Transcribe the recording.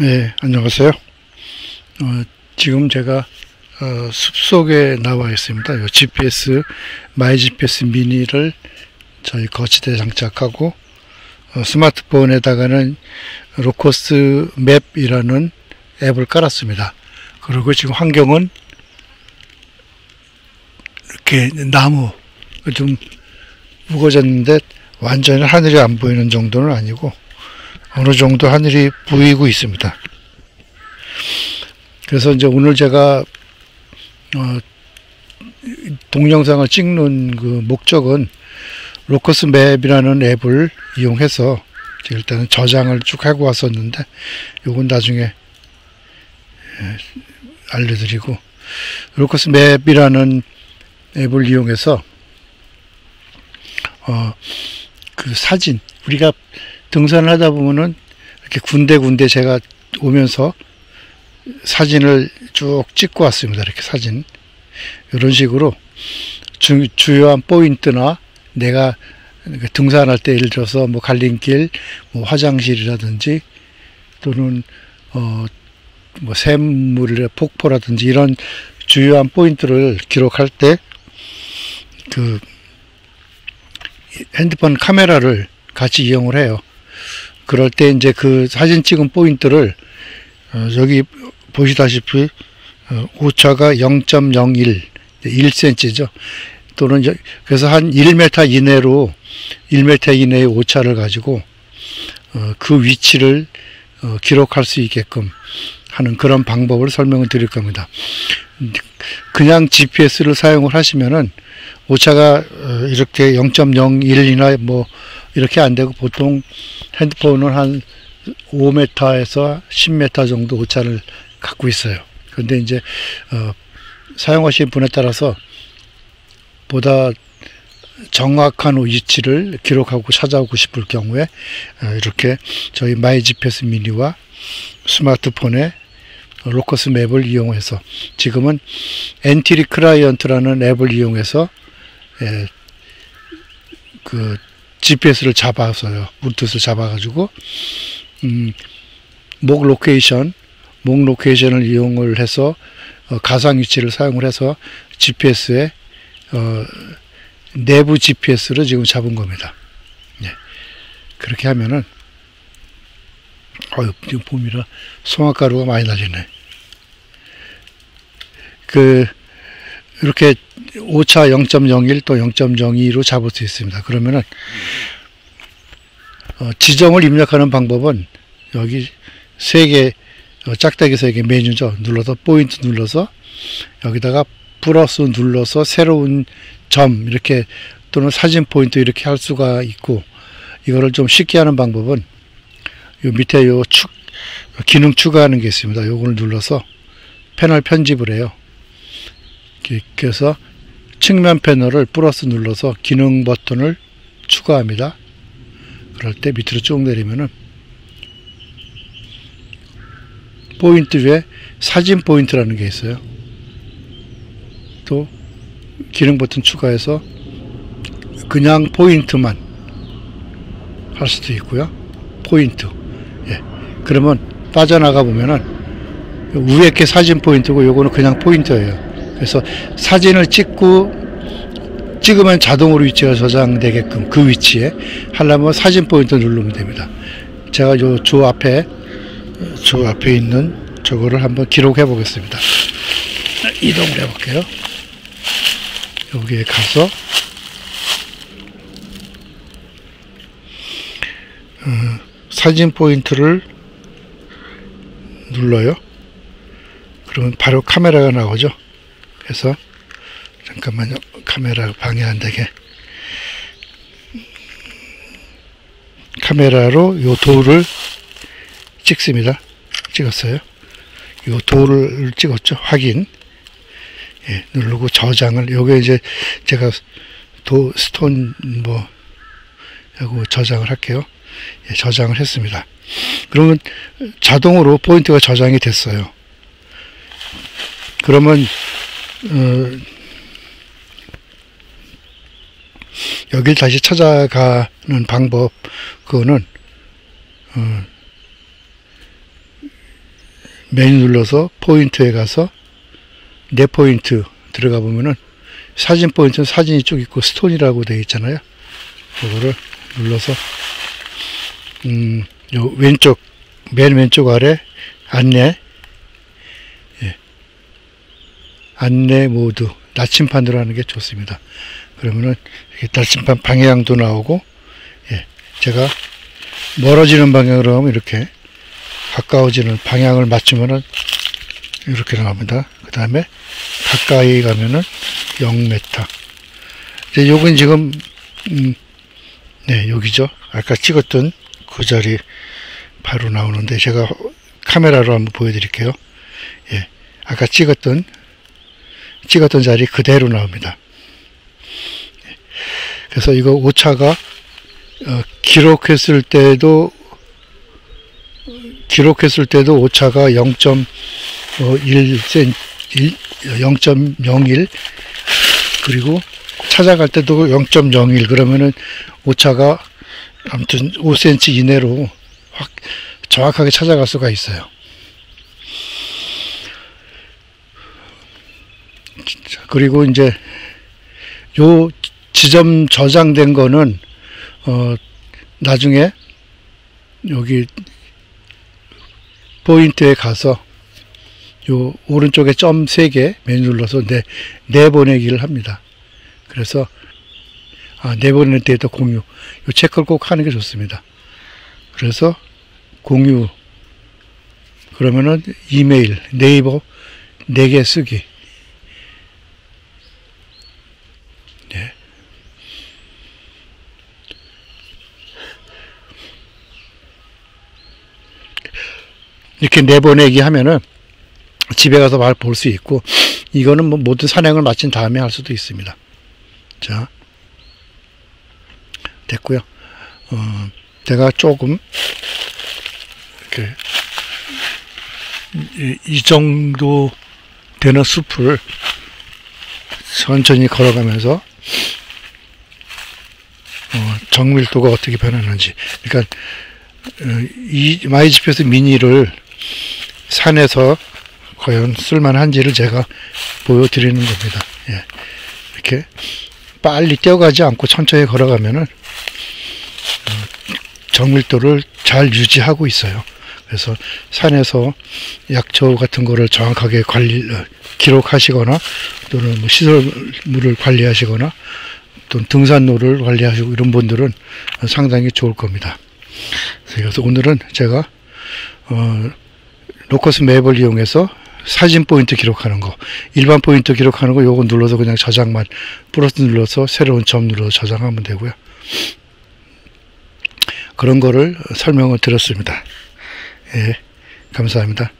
네, 안녕하세요. 어, 지금 제가 어, 숲속에 나와 있습니다. 요 GPS, my GPS mini를 저희 거치대에 장착하고 어, 스마트폰에다가는 Locus Map이라는 앱을 깔았습니다. 그리고 지금 환경은 이렇게 나무 좀 우거졌는데 완전히 하늘이 안 보이는 정도는 아니고 어느 정도 하늘이 보이고 있습니다. 그래서 이제 오늘 제가 어, 동영상을 찍는 그 목적은 로커스 맵이라는 앱을 이용해서 일단은 저장을 쭉 하고 왔었는데 요건 나중에 예, 알려드리고 로커스 맵이라는 앱을 이용해서 어, 그 사진 우리가 등산을 하다 보면은 이렇게 군데군데 제가 오면서 사진을 쭉 찍고 왔습니다. 이렇게 사진. 이런 식으로 주, 주요한 포인트나 내가 등산할 때 예를 들어서 뭐 갈림길, 뭐 화장실이라든지 또는 어 뭐 샘물의 폭포라든지 이런 주요한 포인트를 기록할 때 그 핸드폰 카메라를 같이 이용을 해요. 그럴 때 이제 그 사진 찍은 포인트를 어, 여기 보시다시피 어, 오차가 0.01 1cm죠. 또는 그래서 한 1m 이내로 1m 이내의 오차를 가지고 어, 그 위치를 어, 기록할 수 있게끔 하는 그런 방법을 설명을 드릴 겁니다. 그냥 GPS를 사용을 하시면은 오차가 어, 이렇게 0.01이나 뭐 이렇게 안 되고 보통 핸드폰은 한 5m에서 10m 정도 오차를 갖고 있어요. 그런데 이제 어, 사용하시는 분에 따라서 보다 정확한 위치를 기록하고 찾아오고 싶을 경우에 어, 이렇게 저희 my GPS mini와 스마트폰에 Locus Map을 이용해서 지금은 NTRIP Client라는 앱을 이용해서 예, 그 GPS를 잡아서요. 블루투스를 잡아가지고 음, mock location, mock location을 이용을 해서 어, 가상 위치를 사용을 해서 GPS에 어, 내부 GPS를 지금 잡은 겁니다. 네. 그렇게 하면은 어휴, 지금 봄이라 송화가루가 많이 날리네. 그 이렇게 오차 0.01 또 0.02로 잡을 수 있습니다. 그러면은 어, 지정을 입력하는 방법은 여기 세 개, 어, 짝대기 세개 메뉴죠. 눌러서 포인트 눌러서 여기다가 플러스 눌러서 새로운 점 이렇게 또는 사진 포인트 이렇게 할 수가 있고 이거를 좀 쉽게 하는 방법은 요 밑에 요 축, 기능 추가하는 게 있습니다. 요거를 눌러서 패널 편집을 해요. 그래서 측면 패널을 플러스 눌러서 기능 버튼을 추가합니다. 그럴 때 밑으로 쭉 내리면은 포인트 위에 사진 포인트라는 게 있어요. 또 기능 버튼 추가해서 그냥 포인트만 할 수도 있고요. 포인트. 예. 그러면 빠져나가 보면은 위에 게 사진 포인트고 요거는 그냥 포인트예요. 그래서 사진을 찍고 찍으면 자동으로 위치가 저장되게끔 그 위치에 하려면 사진 포인트 누르면 됩니다. 제가 요조 앞에 조 앞에 있는 저거를 한번 기록해 보겠습니다. 이동을 해 볼게요. 여기에 가서 어, 사진 포인트를 눌러요. 그러면 바로 카메라가 나오죠. 그래서 잠깐만요. 카메라 방해 안 되게. 카메라로 요 돌을 찍습니다. 찍었어요. 요 돌을 찍었죠. 확인. 예, 누르고 저장을. 요게 이제 제가 도, 스톤 뭐, 하고 저장을 할게요. 예, 저장을 했습니다. 그러면 자동으로 포인트가 저장이 됐어요. 그러면, 어, 여길 다시 찾아가는 방법, 그거는, 어, 메뉴 눌러서 포인트에 가서 내 포인트 들어가 보면은 사진 포인트는 사진이 쭉 있고 스톤이라고 되어 있잖아요. 그거를 눌러서 음, 요 왼쪽 맨 왼쪽 아래 안내 예. 안내 모드 나침판으로 하는 게 좋습니다. 그러면은 나침판 방향도 나오고 예. 제가 멀어지는 방향으로 하면 이렇게 가까워지는 방향을 맞추면은 이렇게 나옵니다. 그 다음에 가까이 가면은 0m. 이제 요건 지금 음, 네 여기죠. 아까 찍었던 그 자리 바로 나오는데 제가 카메라로 한번 보여드릴게요. 예, 아까 찍었던 찍었던 자리 그대로 나옵니다. 예, 그래서 이거 오차가 어, 기록했을 때도 기록했을 때도 오차가 0.1cm 0.01 그리고 찾아갈 때도 0.01 그러면은 오차가 아무튼 5cm 이내로 확 정확하게 찾아갈 수가 있어요. 그리고 이제 요 지점 저장된 거는 어 나중에 여기 포인트에 가서 요 오른쪽에 점 3개 메뉴 눌러서 내, 내보내기를 합니다. 그래서 아, 내보낼 때에도 공유 요 체크를 꼭 하는 게 좋습니다. 그래서 공유 그러면은 이메일 네이버 4개 쓰기 이렇게 내보내기 하면은 집에 가서 말볼수 있고 이거는 뭐 모든 산행을 마친 다음에 할 수도 있습니다. 자 됐고요. 어, 제가 조금 이렇게 이, 이 정도 되는 숲을 천천히 걸어가면서 어, 정밀도가 어떻게 변하는지 그러니까 어, 이 마이지피에스 미니를 산에서 과연 쓸만한지를 제가 보여드리는 겁니다. 예. 이렇게 빨리 뛰어가지 않고 천천히 걸어가면은 어, 정밀도를 잘 유지하고 있어요. 그래서 산에서 약초 같은 거를 정확하게 관리 어, 기록하시거나 또는 뭐 시설물을 관리하시거나 또 등산로를 관리하시고 이런 분들은 상당히 좋을 겁니다. 그래서 오늘은 제가 어, 로커스 맵을 이용해서 사진 포인트 기록하는 거 일반 포인트 기록하는 거 요거 눌러서 그냥 저장만 플러스 눌러서 새로운 점 눌러서 저장하면 되고요. 그런 거를 설명을 드렸습니다. 예 감사합니다